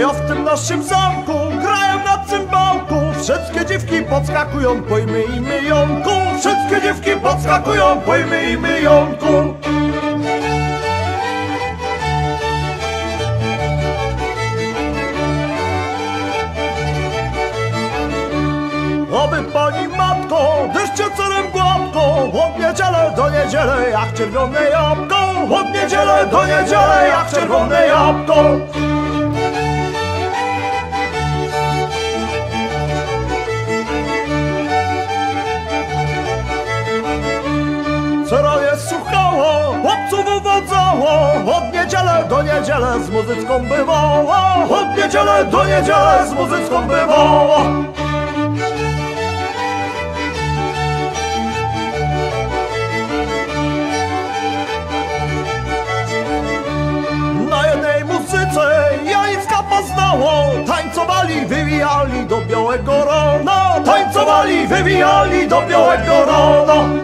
Ja w tym naszym zamku grają na cymbałku Wszystkie dziewki podskakują, pojmy i myjonku. Wszystkie dziewki podskakują, pojmy i myjonku. Oby pani matko, dyszcie cerem gładko Od niedzielę do niedzielę jak czerwone jabłko. Od niedzielę do niedzielę jak czerwone jabłko do niedzielę z muzyką bywała Od niedzielę do niedzielę z muzyką bywała Na jednej muzyce jajska poznało Tańcowali, wywijali do białego rana. Tańcowali, wywijali do białego rana